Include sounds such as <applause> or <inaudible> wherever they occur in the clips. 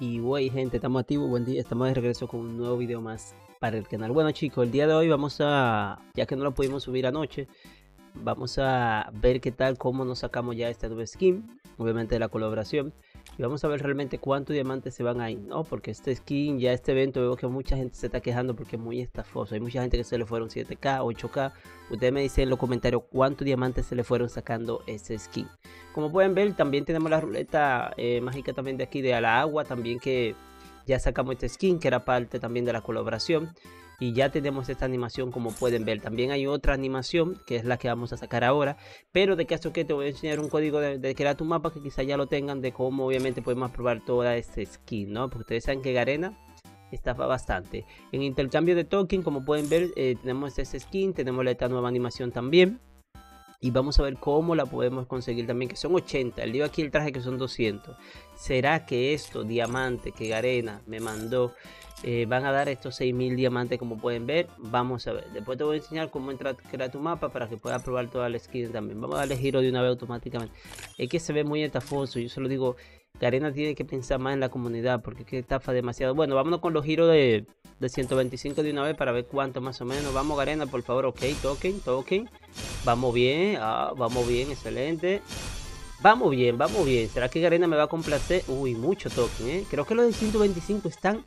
Y wey gente, estamos activos, buen día, estamos de regreso con un nuevo video más para el canal. Bueno chicos, el día de hoy vamos a, ya que no lo pudimos subir anoche, vamos a ver qué tal, cómo nos sacamos ya esta nueva skin, obviamente la colaboración. Y vamos a ver realmente cuántos diamantes se van ahí, ¿no? Porque este skin, ya este evento, veo que mucha gente se está quejando porque es muy estafoso. Hay mucha gente que se le fueron 7K, 8K. Ustedes me dicen en los comentarios cuántos diamantes se le fueron sacando ese skin. Como pueden ver, también tenemos la ruleta eh, mágica también de aquí de la agua, también que ya sacamos este skin, que era parte también de la colaboración y ya tenemos esta animación como pueden ver. También hay otra animación que es la que vamos a sacar ahora pero de caso que te voy a enseñar un código de, crear tu mapa que quizá ya lo tengan de cómo obviamente podemos probar toda este skin no porque ustedes saben que Garena estafa bastante. En intercambio de token como pueden ver eh, tenemos este skin tenemos esta nueva animación también. Y vamos a ver cómo la podemos conseguir también que son 80 el digo aquí el traje que son 200 será que esto diamante que Garena me mandó eh, van a dar estos 6000 diamantes como pueden ver. Vamos a ver. Después te voy a enseñar cómo entrar crear tu mapa para que puedas probar toda la skin también. Vamos a darle giro de una vez automáticamente. Es que se ve muy estafoso. Yo solo digo Garena tiene que pensar más en la comunidad porque es que estafa demasiado. Bueno vámonos con los giros de, de 125 de una vez para ver cuánto más o menos. Vamos Garena por favor. Ok token token. Vamos bien. Ah, vamos bien excelente. Vamos bien, vamos bien. ¿Será que Garena me va a complacer? Uy, mucho token, ¿eh? Creo que los de 125 están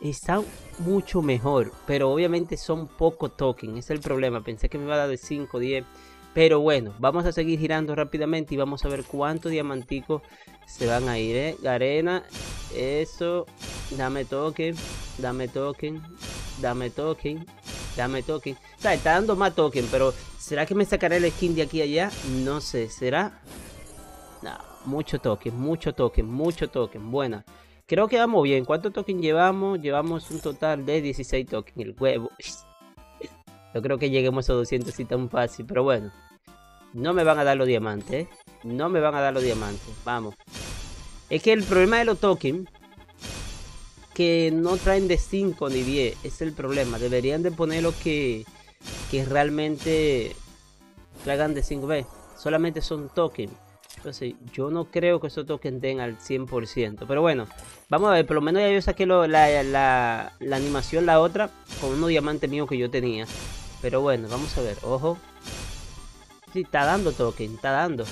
está mucho mejor, pero obviamente son poco token, es el problema. Pensé que me iba a dar de 5, 10, pero bueno, vamos a seguir girando rápidamente y vamos a ver cuántos diamanticos se van a ir, ¿eh? Garena, eso, dame token, dame token, dame token, dame token. O sea, está dando más token, pero ¿será que me sacaré el skin de aquí a allá? No sé, ¿será? No, mucho token, mucho token, mucho token, buena. Creo que vamos bien. ¿Cuántos tokens llevamos? Llevamos un total de 16 tokens. El huevo. <laughs> Yo creo que lleguemos a 200 y tan fácil. Pero bueno. No me van a dar los diamantes. ¿eh? No me van a dar los diamantes. Vamos. Es que el problema de los tokens. Que no traen de 5 ni 10. Es el problema. Deberían de ponerlo que. Que realmente. Traigan de 5 b Solamente son tokens. Entonces, yo no creo que esos tokens den al 100%. Pero bueno, vamos a ver. Por lo menos ya yo saqué la, la, animación, la otra, con unos diamantes míos que yo tenía. Pero bueno, vamos a ver. Ojo. Sí, está dando token, está dando.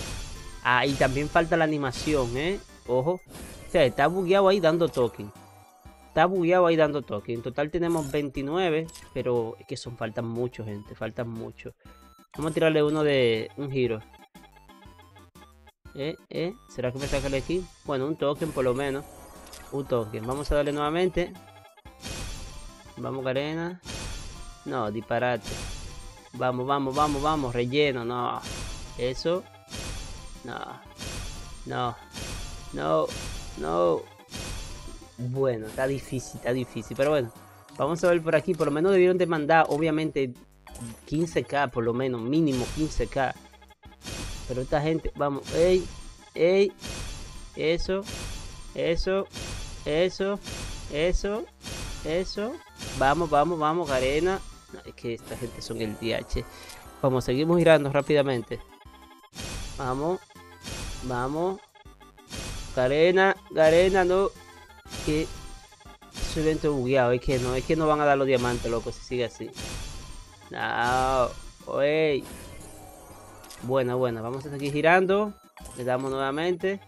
Ah, y también falta la animación, ¿eh? Ojo. O sea, está bugueado ahí dando token. Está bugueado ahí dando token. En total tenemos 29, pero es que son faltan mucho, gente. Faltan mucho. Vamos a tirarle uno de un giro. Eh, eh, ¿Será que me saca el aquí? Bueno, un token por lo menos. Un token. Vamos a darle nuevamente. Vamos, Garena. No, disparate. Vamos, vamos, vamos, vamos. Relleno, no. Eso. No. No. No. No. Bueno, está difícil, está difícil. Pero bueno, vamos a ver por aquí. Por lo menos debieron de mandar, obviamente, 15k, por lo menos, mínimo 15k. Pero esta gente, vamos, ey, ey, eso, eso, eso, eso, eso. Vamos, vamos, vamos, Garena. es que esta gente son el DH. Vamos, seguimos girando rápidamente. Vamos, vamos. Garena, Garena, no. Que ese evento bugueado. Es que no, es que no van a dar los diamantes, loco, si sigue así. No, oye. Buena, buena. Vamos a seguir girando. Le damos nuevamente.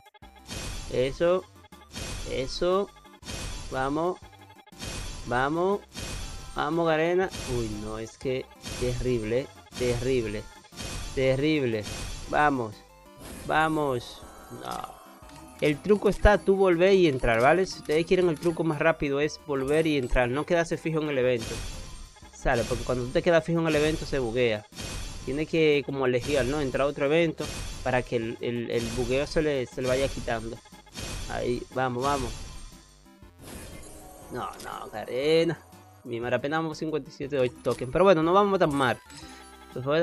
Eso. Eso. Vamos. Vamos. Vamos, Garena. Uy, no, es que terrible. Terrible. Terrible. Vamos. Vamos. No. El truco está tú volver y entrar, ¿vale? Si ustedes quieren el truco más rápido es volver y entrar. No quedarse fijo en el evento. Sale, porque cuando tú te quedas fijo en el evento se buguea tiene que como elegir, ¿no? Entrar a otro evento para que el, el, bugueo se le, se le vaya quitando. Ahí, vamos, vamos. No, no, Garena. Mi apenas vamos 57 hoy token. Pero bueno, no vamos tan mal.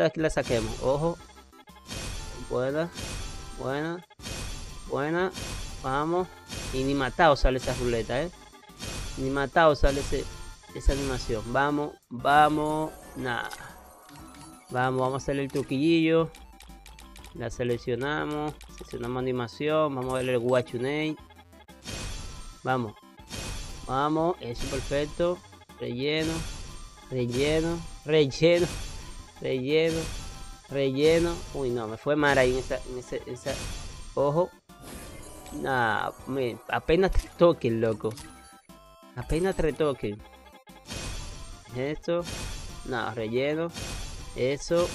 Aquí la saquemos. Ojo. Buena. Buena. Buena. Vamos. Y ni matado sale esa ruleta, ¿eh? Ni matado sale ese, esa animación. Vamos. Vamos. Nada. Vamos, vamos a hacer el truquillo. La seleccionamos. Seleccionamos animación. Vamos a ver el Watchunate. Vamos. Vamos, eso perfecto. Relleno. Relleno. Relleno. Relleno. Relleno. Uy, no, me fue mal ahí en esa. En esa, esa. Ojo. Nah, me, apenas tres loco. Apenas tres toques. Esto. No, relleno. Eso.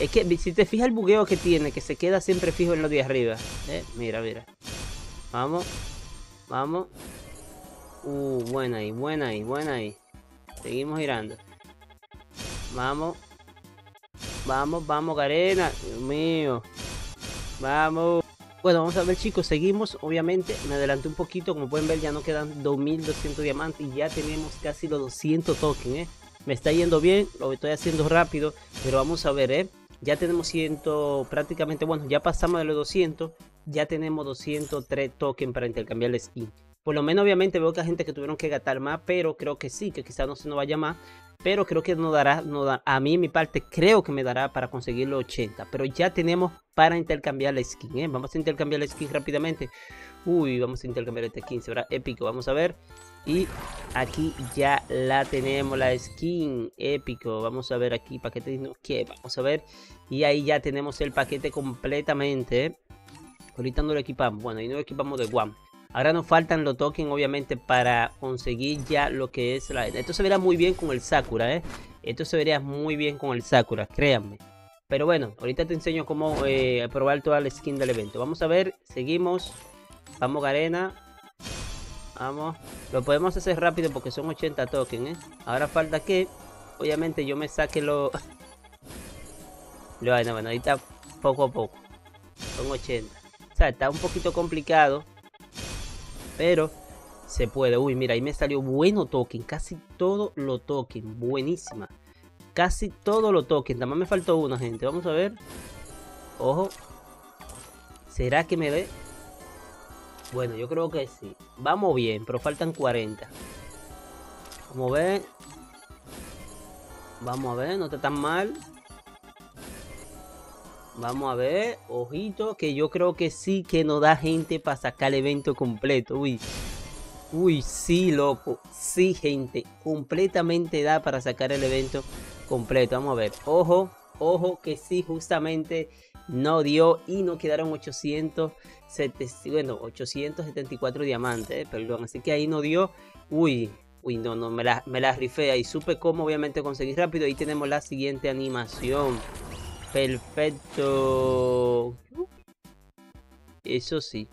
Es que si te fijas el bugueo que tiene, que se queda siempre fijo en lo de arriba. Eh, mira, mira. Vamos. Vamos. Uh, buena ahí, buena ahí, buena ahí. Seguimos girando. Vamos. Vamos, vamos, Garena. Dios mío. Vamos. Bueno, vamos a ver chicos, seguimos, obviamente, me adelanté un poquito, como pueden ver ya no quedan 2200 diamantes y ya tenemos casi los 200 tokens, ¿eh? Me está yendo bien, lo estoy haciendo rápido, pero vamos a ver, ¿eh? Ya tenemos 100, prácticamente, bueno, ya pasamos de los 200, ya tenemos 203 tokens para intercambiar la skin. Por lo menos obviamente veo que hay gente que tuvieron que gastar más, pero creo que sí, que quizás no se nos vaya más. Pero creo que nos dará, da, a mí mi parte creo que me dará para conseguir los 80. Pero ya tenemos para intercambiar la skin, ¿eh? Vamos a intercambiar la skin rápidamente. Uy, vamos a intercambiar este 15, ¿verdad? Épico, vamos a ver. Y aquí ya la tenemos, la skin épico. Vamos a ver aquí, paquete de que Vamos a ver. Y ahí ya tenemos el paquete completamente. Ahorita no lo equipamos. Bueno, ahí no lo equipamos de Guam. Ahora nos faltan los tokens, obviamente, para conseguir ya lo que es la... Esto se verá muy bien con el Sakura, ¿eh? Esto se vería muy bien con el Sakura, créanme. Pero bueno, ahorita te enseño cómo eh, probar toda la skin del evento. Vamos a ver, seguimos. Vamos, Garena. Vamos. Lo podemos hacer rápido porque son 80 tokens, ¿eh? Ahora falta que, obviamente, yo me saque lo... lo bueno, bueno, ahorita poco a poco. Son 80. O sea, está un poquito complicado pero se puede. Uy, mira, ahí me salió bueno token. Casi todo lo token. Buenísima. Casi todo lo token. Nada más me faltó uno, gente. Vamos a ver. Ojo. ¿Será que me ve? Bueno, yo creo que sí. Vamos bien, pero faltan 40. Vamos a ver. Vamos a ver, no está tan mal. Vamos a ver, ojito, que yo creo que sí que nos da gente para sacar el evento completo. Uy, uy, sí, loco. Sí, gente, completamente da para sacar el evento completo. Vamos a ver, ojo, ojo, que sí, justamente no dio y nos quedaron 800, bueno, 874 diamantes, eh, perdón. Así que ahí no dio. Uy, uy, no, no, me la, me la rifé ahí. Supe cómo obviamente conseguir rápido. Ahí tenemos la siguiente animación. Perfecto. Eso sí.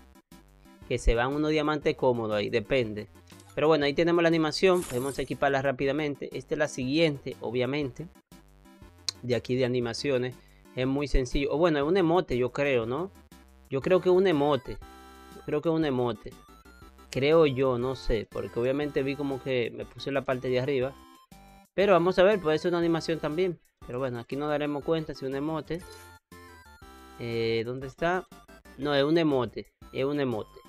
Que se van unos diamantes cómodos ahí, depende. Pero bueno, ahí tenemos la animación. Podemos equiparla rápidamente. Esta es la siguiente, obviamente. De aquí de animaciones. Es muy sencillo. O bueno, es un emote, yo creo, ¿no? Yo creo que un emote. Creo que es un emote. Creo yo, no sé. Porque obviamente vi como que me puse la parte de arriba. Pero vamos a ver, puede ser una animación también. Pero bueno, aquí no daremos cuenta si un emote. Eh, ¿Dónde está? No, es un emote. Es un emote.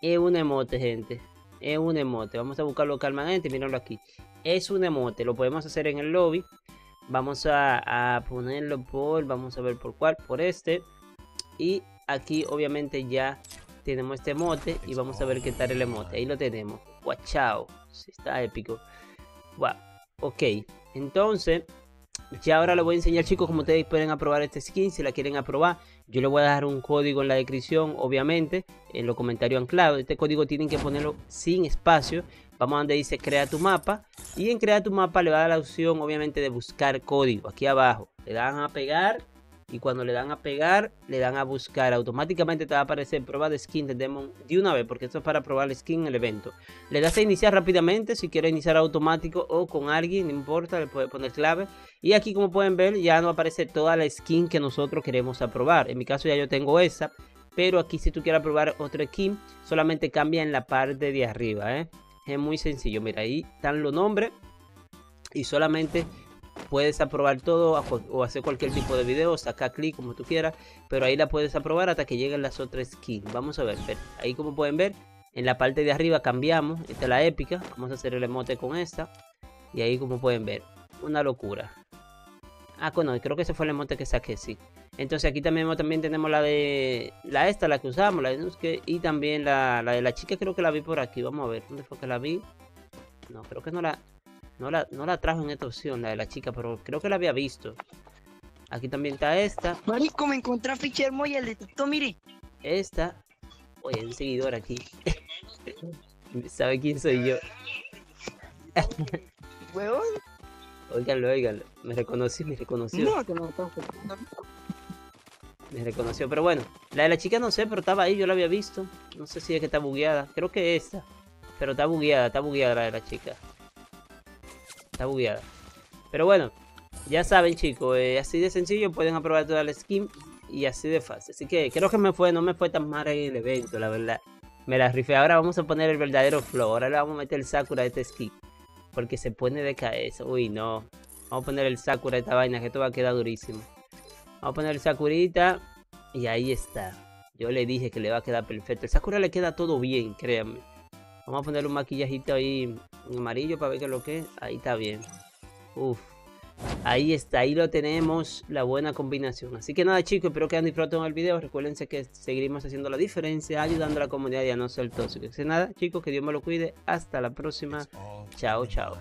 Es un emote, gente. Es un emote. Vamos a buscarlo calmadamente. Míralo aquí. Es un emote. Lo podemos hacer en el lobby. Vamos a, a ponerlo por... Vamos a ver por cuál. Por este. Y aquí obviamente ya tenemos este emote. Y vamos a ver qué tal el emote. Ahí lo tenemos. Guachao. está épico. Wow. Ok. Entonces ya ahora les voy a enseñar chicos cómo ustedes pueden aprobar este skin si la quieren aprobar. Yo les voy a dejar un código en la descripción, obviamente, en los comentarios anclados. Este código tienen que ponerlo sin espacio. Vamos donde dice crea tu mapa. Y en crear tu mapa le va a dar la opción, obviamente, de buscar código. Aquí abajo. Le dan a pegar y cuando le dan a pegar, le dan a buscar, automáticamente te va a aparecer prueba de skin de Demon de una vez, porque esto es para probar el skin en el evento. Le das a iniciar rápidamente, si quiere iniciar automático o con alguien, no importa, le puede poner clave. Y aquí como pueden ver, ya no aparece toda la skin que nosotros queremos aprobar. En mi caso ya yo tengo esa, pero aquí si tú quieres probar otra skin, solamente cambia en la parte de arriba, ¿eh? Es muy sencillo, mira, ahí están los nombres y solamente puedes aprobar todo o hacer cualquier tipo de video, sacar clic como tú quieras, pero ahí la puedes aprobar hasta que lleguen las otras skins. Vamos a ver, ahí como pueden ver, en la parte de arriba cambiamos, esta es la épica, vamos a hacer el emote con esta, y ahí como pueden ver, una locura. Ah, bueno, creo que ese fue el emote que saqué, sí. Entonces aquí también, también tenemos la de la esta, la que usamos, la de y también la, la, de la chica creo que la vi por aquí. Vamos a ver, ¿dónde fue que la vi? No, creo que no la, no la, no la trajo en esta opción, la de la chica, pero creo que la había visto. Aquí también está esta. Marico, me encontré a Fischer Moy, el de TikTok, mire. Esta. Oye, hay un seguidor aquí. <laughs> ¿Sabe quién soy yo? <laughs> Huevón. Óiganlo, óiganlo. Me reconoció, me reconoció. No, que no, Me reconoció, pero bueno. La de la chica no sé, pero estaba ahí, yo la había visto. No sé si es que está bugueada. Creo que esta. Pero está bugueada, está bugueada la de la chica. Está bugueada. Pero bueno, ya saben chicos, eh, así de sencillo pueden aprobar toda la skin y así de fácil. Así que creo que me fue, no me fue tan mal en el evento, la verdad. Me la rifé. Ahora vamos a poner el verdadero flow. Ahora le vamos a meter el Sakura a este skin. Porque se pone de cabeza. Uy, no. Vamos a poner el Sakura a esta vaina, que esto va a quedar durísimo. Vamos a poner el Sakurita. Y ahí está. Yo le dije que le va a quedar perfecto. El Sakura le queda todo bien, créanme. Vamos a poner un maquillajito ahí amarillo para ver qué es lo que es. Ahí está bien. Uf. Ahí está, ahí lo tenemos, la buena combinación. Así que nada chicos, espero que hayan disfrutado el video. Recuerden que seguiremos haciendo la diferencia, ayudando a la comunidad y a no ser tóxicos. Así nada chicos, que Dios me lo cuide. Hasta la próxima. Chao, chao.